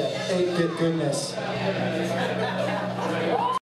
Eight-bit goodness.